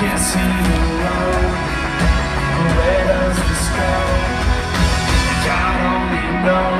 can't see the road Where does this go? God only knows